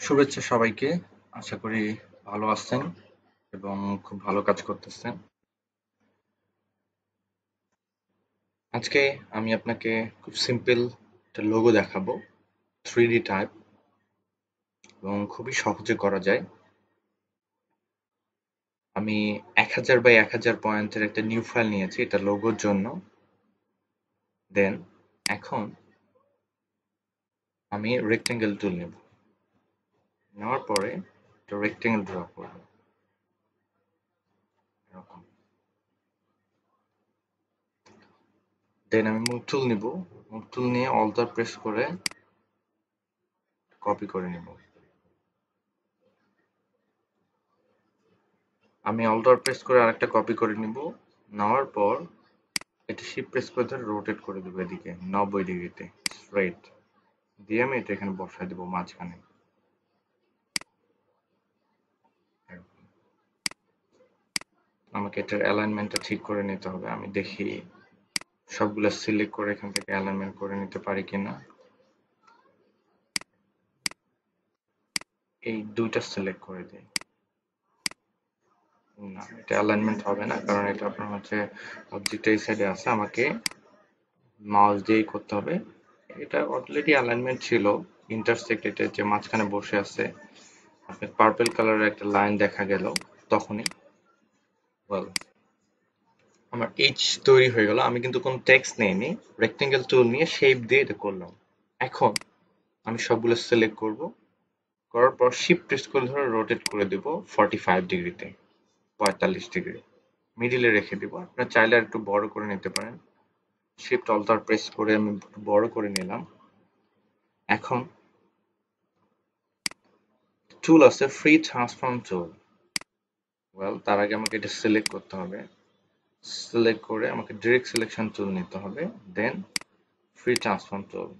শুভেচ্ছা সবাইকে। আশা করি ভালো আছেন এবং খুব ভালো কাজ করতেছেন। আজকে আমি আপনাকে খুব সিম্পল একটা লোগো দেখাবো থ্রি ডি টাইপ এবং খুবই সহজে করা যায়। আমি এক হাজার বাই এক হাজার পয়েন্টের একটা নিউ ফাইল নিয়েছি, এটা লোগোর জন্য। দেন এখন আমি রেক্টেঙ্গেল টুল নেব। নেওয়ার পরে একটা রেক্টেঙ্গেল ড্র করব। এরকম। দেন আমি মুভ টুল নিব। মুভ টুল নিয়ে অল্টার প্রেস করে কপি করে নিব। আমি অল্টার প্রেস করে আরেকটা কপি করে নিব। নেওয়ার পর এটা শিপ প্রেস করে ধরে রোটেট করে দেবো এদিকে, নব্বই ডিগ্রিতে স্ট্রেট দিয়ে আমি এটা এখানে বসাই দেবো মাঝখানে। আমাকে এটার অ্যালাইনমেন্টটা ঠিক করে নিতে হবে। আমি দেখি সবগুলো সিলেক্ট করে এখান থেকে অ্যালাইনমেন্ট করে নিতে পারি কিনা। এই দুইটা সিলেক্ট করে দিই। না, এটা অ্যালাইনমেন্ট হবে না, কারণ এটা আপনার হচ্ছে অবজেক্ট এই সাইডে আছে, আমাকে মাউস দিয়েই করতে হবে। এটা অলরেডি অ্যালাইনমেন্ট ছিল ইন্টারসেক্ট এটা যে মাঝখানে বসে আছে, আপনার পার্পল কালারের একটা লাইন দেখা গেল, তখনই। ওয়েল আমার এইচ তৈরি হয়ে গেল। আমি কিন্তু কোনো টেক্সট নেইনি। রেক্টেঙ্গেল টুল নিয়ে শেপ দিয়ে এটা করলাম। এখন আমি সবগুলো সিলেক্ট করব। করার পর শিপ প্রেস করে ধরে রোটেট করে দেব ফর্টি ফাইভ ডিগ্রিতে পঁয়তাল্লিশ ডিগ্রি মিডিলে রেখে দিব। আপনার চাইলে আর একটু বড় করে নিতে পারেন। শিফট অল্টার প্রেস করে আমি একটু বড় করে নিলাম। এখন টুল আছে ফ্রি ট্রান্সফর্ম টুল ওয়েল তার আগে আমাকে এটা সিলেক্ট করতে হবে। সিলেক্ট করে আমাকে ডিরেক্ট সিলেকশন টুল নিতে হবে then free transform tool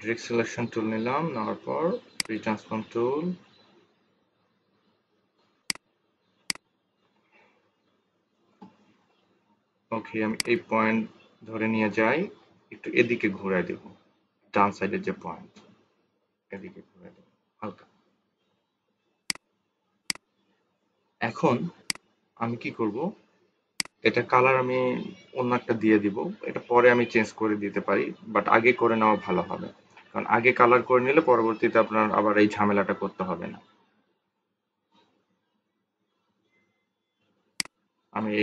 direct selection tool নিলাম, নেওয়ার পর ফ্রি ট্রান্সফর্ম টুল ওকে আমি এই পয়েন্ট ধরে নিয়ে যাই, একটু এদিকে ঘুরাই দেব। ডান সাইডের যে পয়েন্ট এদিকে হালকা। এখন আমি কি করব? এটা কালার আমি অন্য একটা দিয়ে দিব। এটা পরে আমি চেঞ্জ করে দিতে পারি বাট আগে করে নেওয়া ভালো হবে। কারণ আগে কালার করে নিলে পরবর্তীতে আপনার আবার এই ঝামেলাটা করতে হবে না। আমি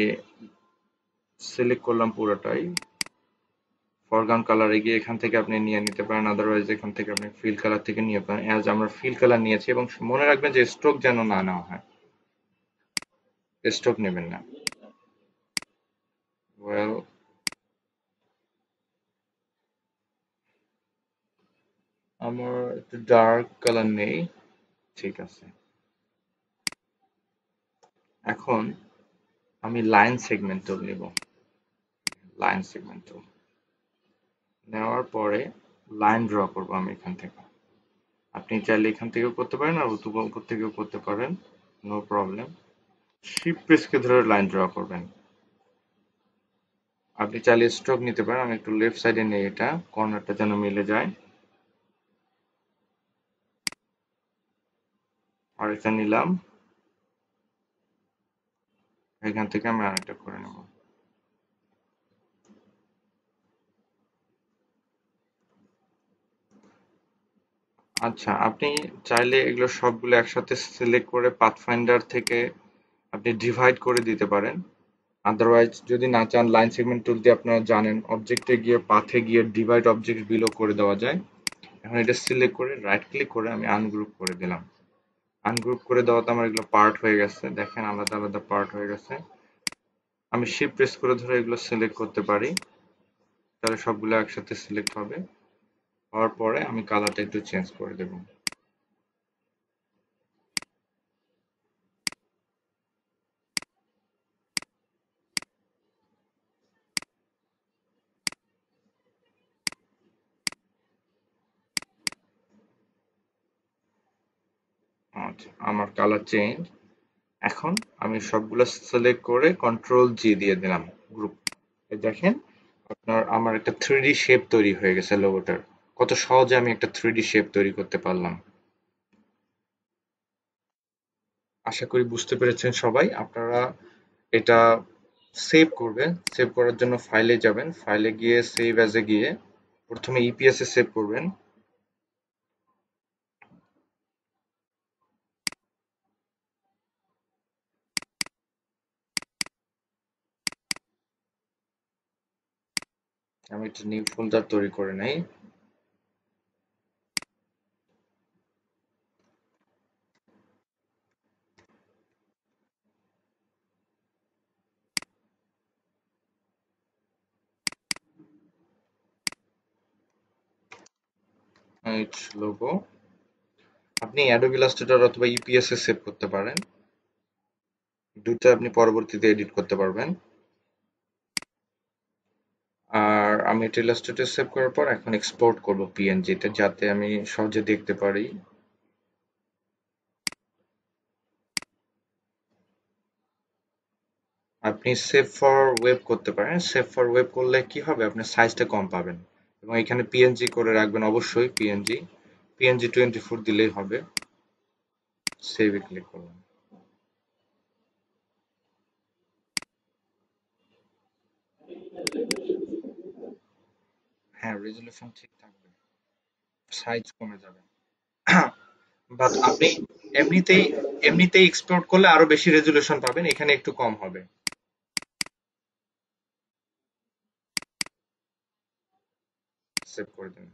সিলেক্ট করলাম পুরোটাই। ফরগ্রাউন্ড কালারে গিয়ে এখান থেকে আপনি নিয়ে নিতে পারেন আদারওয়াইজ এখান থেকে আপনি ফিল কালার থেকে নিয়ে পারেন। অ্যাজ আমরা ফিল কালার নিয়েছি এবং মনে রাখবেন যে স্ট্রোক যেন না নেওয়া হয়। স্ট্রোক নেবেন না। ওয়েল আমার একটু ডার্ক কালার নেই। ঠিক আছে। এখন আমি লাইন সেগমেন্ট নিব। লাইন সেগমেন্ট নেওয়ার পরে লাইন ড্র করব আমি এখান থেকে। আপনি চাইলে এখান থেকেও করতে পারেন আর উপর থেকেও করতে পারেন নো প্রবলেম শিপ প্রেসকে ধরে লাইন ড্র করবেন। আপনি চাইলে স্ট্রোক নিতে পারেন, আমি একটু লেফট সাইডে নিয়ে এটা কর্নারটা যেন মিলে যায়। আর এটা নিলাম। এখান থেকে আমি আরেকটা করে নেব। আচ্ছা আপনি চাইলে এগুলো সবগুলো একসাথে সিলেক্ট করে পাথফাইন্ডার থেকে আপনি ডিভাইড করে দিতে পারেন। আদারওয়াইজ যদি না চান লাইন সেগমেন্ট টুল দিয়ে আপনারা জানেন অবজেক্টে গিয়ে পাথে গিয়ে ডিভাইড অবজেক্ট বিলো করে দেওয়া যায়। এখন এটা সিলেক্ট করে রাইট ক্লিক করে আমি আনগ্রুপ করে দিলাম। আনগ্রুপ করে দেওয়াতে আমার এগুলো পার্ট হয়ে গেছে। দেখেন, আলাদা আলাদা পার্ট হয়ে গেছে। আমি শিপ প্রেস করে ধরে এগুলো সিলেক্ট করতে পারি। তাহলে সবগুলো একসাথে সিলেক্ট হবে। হওয়ার পরে আমি কালারটা একটু চেঞ্জ করে দেব। আচ্ছা আমার কালার চেঞ্জ এখন আমি সবগুলো সিলেক্ট করে কন্ট্রোল জি দিয়ে দিলাম গ্রুপ দেখেন, আপনার, আমার একটা থ্রিডি শেপ তৈরি হয়ে গেছে লোগোটার কত সহজে আমি একটা থ্রিডি শেপ তৈরি করতে পারলাম। আশা করি বুঝতে পেরেছেন সবাই। আপনারা এটা সেভ করবেন। সেভ করার জন্য ফাইলে যাবেন। ফাইলে গিয়ে সেভ অ্যাজ গিয়ে প্রথমে ইপিএস এ সেভ করবেন। আমি একটা নিউ ফোল্ডার তৈরি করে নেই। লোগো আপনি অ্যাডোব ইলাস্ট্রেটর অথবা ইপিএস এ সেভ করতে পারেন। দুটো আপনি পরবর্তীতে এডিট করতে পারবেন। আর আমি এটা ইলাস্ট্রেটে সেভ করার পর এখন এক্সপোর্ট করব পিএনজিতে যাতে আমি সহজে দেখতে পারি। আপনি সেভ ফর ওয়েব করতে পারেন। সেভ ফর ওয়েব করলে কি হবে? আপনি সাইজটা কম পাবেন। এবং এখানে পিএনজি করে রাখবেন অবশ্যই পিএনজি পিএনজি টোয়েন্টি ফোর দিলেই হবে। সেভে ক্লিক করবেন হ্যাঁ রেজুলেশন ঠিক থাকবে। সাইজ কমে যাবে। বাট আপনি এমনিতেই এমনিতেই এক্সপোর্ট করলে আরও বেশি রেজুলেশন পাবেন, এখানে একটু কম হবে। সেভ করে দিন।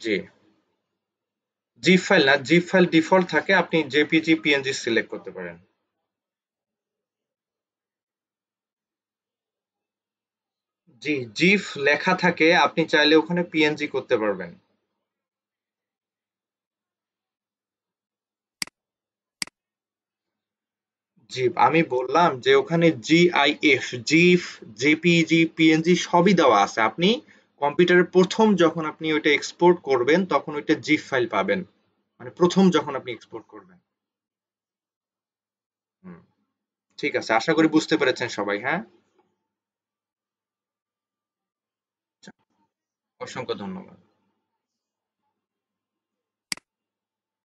জি। জিপ ফাইল না জিপ ফাইল ডিফল্ট থাকে, আপনি জেপিজি পিএনজি সিলেক্ট করতে পারেন। জি জিফ লেখা থাকে, আপনি চাইলে ওখানে পিএনজি করতে পারবেন। জিপ। আমি বললাম যে ওখানে জিআইএফ জিফ জেপিজি পিএনজি সবই দেওয়া আছে। আপনি কম্পিউটারের প্রথম যখন আপনি ওইটা এক্সপোর্ট করবেন, তখন ওইটা জিপ ফাইল পাবেন। মানে প্রথম যখন আপনি এক্সপোর্ট করবেন। ঠিক আছে, আশা করি বুঝতে পেরেছেন সবাই হ্যাঁ? অসংখ্য ধন্যবাদ।